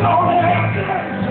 No,